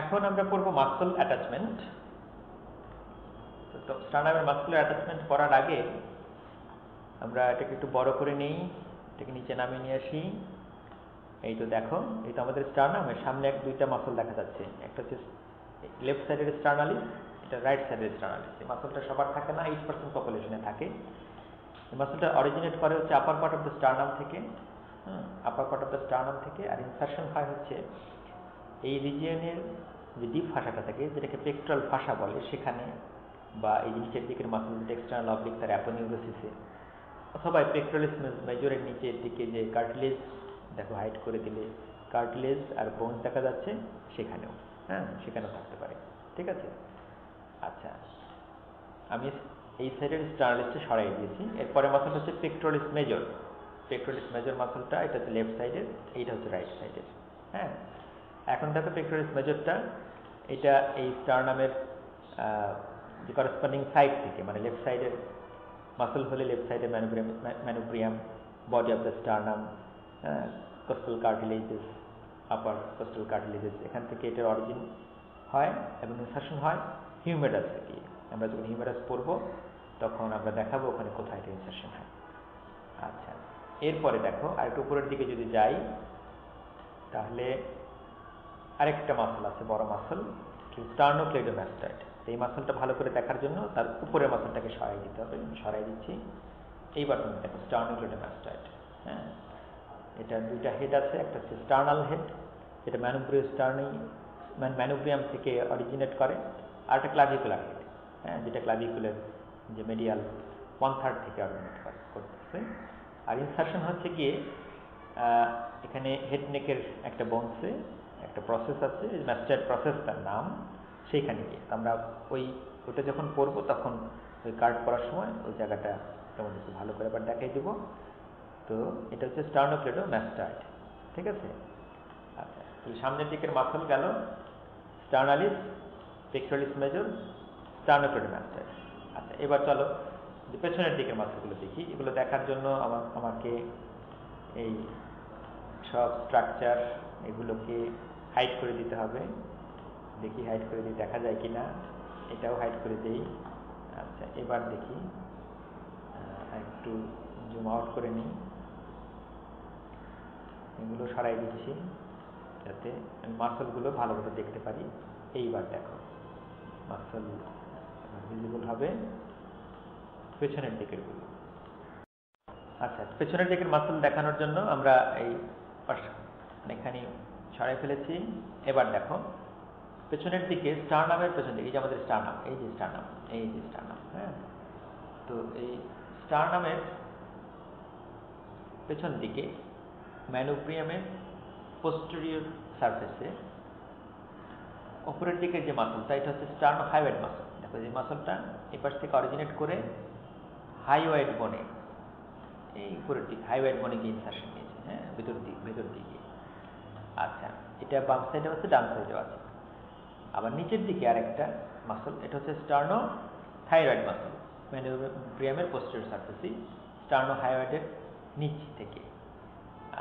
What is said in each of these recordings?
এখন আমরা পড়ব মাসল অ্যাটাচমেন্ট তো স্টার্নামের মাসকুলার অ্যাটাচমেন্ট করার আগে আমরা এটাকে একটু বড় করে নিই, এটাকে নিচে নামিয়ে নিয়ে আসি। এই তো দেখো, এই তো আমাদের স্টার্নামের সামনে এক, দুইটা মাসল দেখা যাচ্ছে। একটা হচ্ছে লেফট সাইডের স্টার্নালিস এটা রাইট সাইডের স্টার্নালিস এই মাসলটা সবার থাকে না এইট পার্সেন্ট পপুলেশনে থাকে। এই মাসলটা অরিজিনেট করে হচ্ছে upper part of the sternum থেকে upper part of the sternum থেকে, আর ইনসার্শন হয় হচ্ছে এই রিজিয়নের যে ডিপ ফাঁসাটা থাকে, যেটাকে পেক্ট্রাল ফাঁসা বলে সেখানে বা এই নিচের দিকের যেটা এক্সটার্নাল অবলিক তার অ্যাপোনিউরোসিসে অথবা পেক্ট্রালিস মেজরের নিচের দিকে যে কার্টিলেজ দেখো হাইট করে দিলে কার্টিলেজ আর বোনস দেখা যাচ্ছে সেখানেও হ্যাঁ সেখানেও থাকতে পারে, ঠিক আছে? আচ্ছা আমি এই সাইডের স্টার্লিস্টে সরাই দিয়েছি। এরপরে মাসলটা হচ্ছে পেক্ট্রোলিস মেজর পেক্ট্রোলিস মেজর মাসলটা এটা হচ্ছে লেফট সাইডের এইটা হচ্ছে রাইট সাইডের হ্যাঁ? এখন দেখো পেক্ট্রোলিস মেজরটা এটা এই স্টারনামের যে করসপন্ডিং সাইড থেকে মানে লেফট সাইডের মাসল হলে লেফট সাইডের manubrium manubrium body of the sternum costal cartilages upper costal cartilages এখান থেকে এটার অরিজিন হয় এবং ইনসার্শন হয় হিউমেডাস থেকে। আমরা যখন হিউমেডাস পড়ব তখন আমরা দেখাবো ওখানে কোথায় এটা ইনসার্শন হয়। আচ্ছা এরপরে দেখো আর একটু উপরের দিকে যদি যাই, তাহলে আরেকটা মাসল আছে, বড় মাসল স্টার্নোক্লেডোম্যাস্টাইড এই মাসলটা ভালো করে দেখার জন্য তার উপরের মাসলটাকে সরাই দিতে হবে সরাই দিচ্ছি। এইবার তুমি দেখো স্টার্নোক্লেডোম্যাস্টাইড হ্যাঁ? এটা দুইটা হেড আছে, একটা হচ্ছে স্টার্নাল হেড যেটা ম্যানুব্রিয় স্টার্নি ম্যানুব্রিয়াম থেকে অরিজিনেট করে, আর একটা ক্লাভিকুলার হেড হ্যাঁ? যেটা ক্লাভিকুলের যে মেডিয়াল ওয়ান থার্ড থেকে অরিজিনেট করে, করতেছে। আর ইনসার্শন হচ্ছে গিয়ে এখানে হেড নেকের একটা বনসে একটা প্রসেস আছে ম্যাস্টার্ড প্রসেস তার নাম সেইখানে গিয়ে। আমরা ওই ওটা যখন পড়ব তখন ওই কার্ড পড়ার সময় ওই জায়গাটা তোমাদেরকে ভালো করে আবার দেখাই দেবো। তো এটা হচ্ছে স্টার্নোক্লেডো ম্যাস্টার্ড, ঠিক আছে? আচ্ছা তাহলে সামনের দিকের মাসল গেল, স্টার্নালিস পেক্ট্রালিস মেজর স্টার্নোক্লেডো ম্যাস্টার্ড। আচ্ছা এবার চলো যে পেছনের দিকের মাসলগুলো দেখি। এগুলো দেখার জন্য আমার, আমাকে এই সব স্ট্রাকচার এগুলোকে হাইড করে দিতে হবে। দেখি হাইড করে দিই, দেখা যায় কি না এটাও হাইড করে দেই। আচ্ছা এবার দেখি। একটু জুম আউট করে নিই। এগুলো সরাই দিচ্ছি যাতে মাসলগুলো ভালো করে দেখতে পারি। এইবার দেখো মাসল ভিজিবল হবে পেছনের দিকেরগুলো আচ্ছা পেছনের দিকের মাসল দেখানোর জন্য আমরা এই এখানে সরাই ফেলেছি। এবার দেখো, পেছনের দিকে স্টারনামের পেছন দিকে, এই যে আমাদের স্টারনাম এই যে স্টারনাম এই যে স্টারনাম হ্যাঁ? তো এই স্টারনামের পেছন দিকে ম্যানোপ্রিয়ামের পোস্টেরিয়র সারফেসে উপরের দিকে যে মাসলটা এটা হচ্ছে স্টার্নো হাইওয়েড মাসল দেখো যে মাসলটা এই পাশ থেকে অরিজিনেট করে হাইওয়েড বনে এই উপরের দিকে হাইওয়েড বনে গিয়ে ইনসার্শন হ্যাঁ ভেতর দিক, ভেতর দিকে। আচ্ছা এটা বাম সাইডে আছে ডান সাইডেও আছে। আবার নিচের দিকে আরেকটা মাসল এটা হচ্ছে স্টার্নো থাইরয়েড মাসল ম্যানোব্রিয়ামের পোস্টেরিয়র সারফেসই স্টার্নো হাইওয়েডের নিচ থেকে।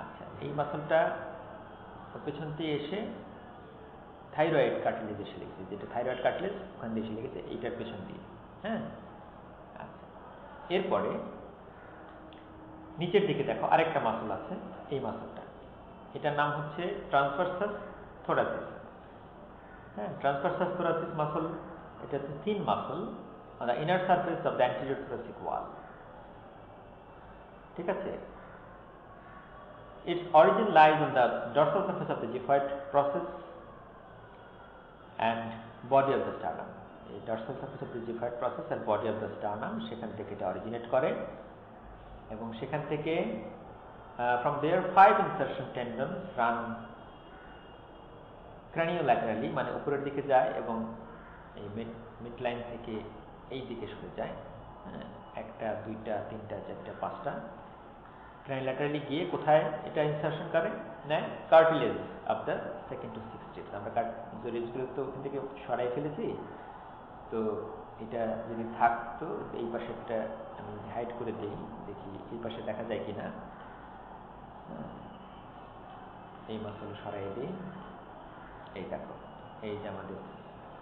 আচ্ছা এই মাসলটা পেছন দিয়ে এসে থাইরয়েড কার্টিলেজ এসে লেগেছে, যেটা থাইরয়েড কার্টিলেজ ওখান দিয়ে এসে লেগেছে, এইটার পেছন দিয়ে। হ্যাঁ? আচ্ছা এরপরে নিচের দিকে দেখো, আরেকটা মাসল আছে, এই মাসলটা এটার নাম হচ্ছে ট্রান্সফার্সাস থোরাসিস হ্যাঁ ট্রান্সফার্সাস থোরাসিস মাসল এটা হচ্ছে thin muscle inner surface of the anterior thoracic wall ঠিক আছে? Its origin lies on the dorsal surface of the xiphoid process and body of the sternum এই dorsal surface of the xiphoid process and body of the sternum সেখান থেকে এটা originate করে। এবং সেখান থেকে from there five insertion tendons run craniolaterally মানে উপরের দিকে যায় এবং এই মিড লাইন থেকে এই দিকে সরে যায় একটা, দুইটা, তিনটা, চারটা, পাঁচটা। ক্রানিওল্যাটারালি গিয়ে কোথায় এটা ইনসার্শন করে? নেয় cartilage the second to six আমরা রিজগুলো তো ওখান থেকে সরাই ফেলেছি, তো এটা যদি থাকতো এই পাশে একটা হাইড করে দিই, দেখি এই পাশে দেখা যায় কি না এই মাসল সরাই দিই। এই দেখো, এই যে আমাদের।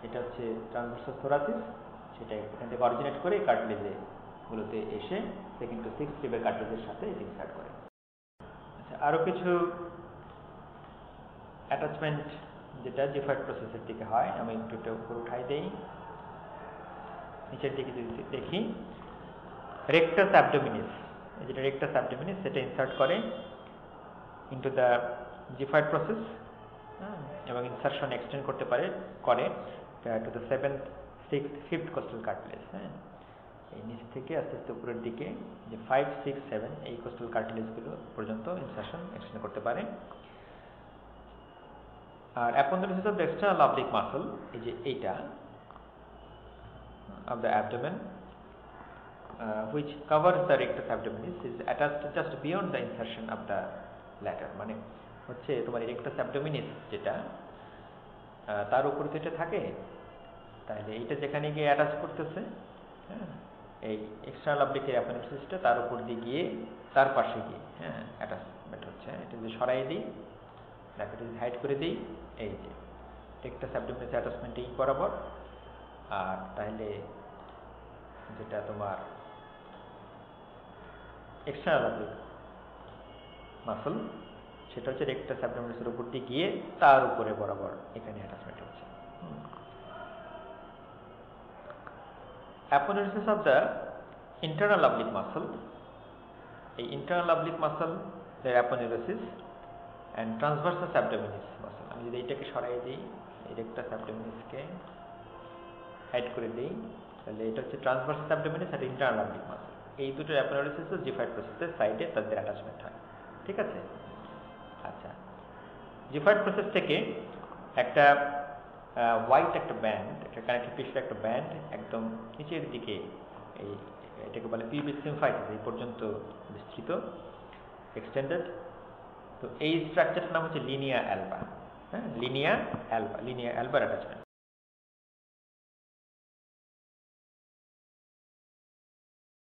এটা হচ্ছে ট্রান্সভার্সাল থোরাসিস সেটা এখান থেকে অরিজিনেট করে কার্টলেজে গুলোতে এসে সেকেন্ড টু সিক্স রিবের কার্টলেজের সাথে এটি ইনসার্ট করে। আচ্ছা আরও কিছু অ্যাটাচমেন্ট যেটা জিফার্ড প্রসেসের দিকে হয়, আমি একটু উপর উঠাই দেই। নিচের দিকে যদি দেখি রেক্টাস অ্যাবডোমিনিস যেটা রেক্টাস অ্যাবডোমিনিস সেটা ইনসার্ট করে ইন্টু দ্য জিফাইড প্রসেস এবং ইনসার্শন এক্সটেন্ড করতে পারে, করে to the seventh six fifth costal cartilage হ্যাঁ। এই নিচ থেকে আস্তে আস্তে উপরের দিকে, যে ফাইভ সিক্স সেভেন এই কোস্টাল কার্টিলেজগুলো পর্যন্ত ইনসার্শন এক্সটেন্ড করতে পারে। আর aponeurosis of the external oblique muscle এই যে এইটা of the abdomen uh, which covers the rectus abdominis is attached just beyond the insertion of the latter মানে হচ্ছে তোমার রেক্টাস অ্যাবডোমিনিস যেটা তার উপর এটা থাকে তাহলে এইটা যেখানে গিয়ে অ্যাটাচ করতেছে হ্যাঁ এই এক্সটার্নাল অবলিকের অ্যাপেন্ডিক্সিসটা তার উপর দিয়ে গিয়ে তার পাশে গিয়ে হ্যাঁ অ্যাটাচমেন্ট হচ্ছে। এটা যদি সরাই দিই দেখো হাইড করে দিই এই যে রেক্টাস অ্যাবডোমিনিস অ্যাটাচমেন্ট এই বরাবর আর তাহলে যেটা তোমার এক্সটার্নাল অবলিক মাসল সেটা হচ্ছে রেক্টাস অ্যাবডোমিনাসের উপর দিয়ে গিয়ে তার উপরে বরাবর এখানে অ্যাটাচমেন্ট হচ্ছে aponeurosis of the internal oblique muscle এই ইন্টারনাল অবলিক মাসল এর aponeurosis and transversus abdominis muscle আমি যদি এইটাকে সরাই দিই, এই রেক্টাস অ্যাবডোমিনিসকে হাইড করে দিই। তাহলে এটা হচ্ছে ট্রান্সভার্সাস অ্যাবডোমিনিস আর ইন্টারনাল অবলিক মাসল এই দুটো অ্যাপোনেরিসিস ও জিফাইড প্রসেসের সাইডে তাদের অ্যাটাচমেন্ট হয়। ঠিক আছে? আচ্ছা। জিফার্ড প্রসেস থেকে একটা হোয়াইট একটা ব্যান্ড একটা কানেক্টিভ টিস্যুর একটা ব্যান্ড একদম নিচের দিকে, এই, এটাকে বলে পিউবিক সিমফাইসিস এই পর্যন্ত বিস্তৃত এক্সটেন্ডেড তো এই স্ট্রাকচারটার নাম হচ্ছে লিনিয়া অ্যালবা হ্যাঁ? লিনিয়া অ্যালবা লিনিয়া অ্যালবার অ্যাটাচমেন্ট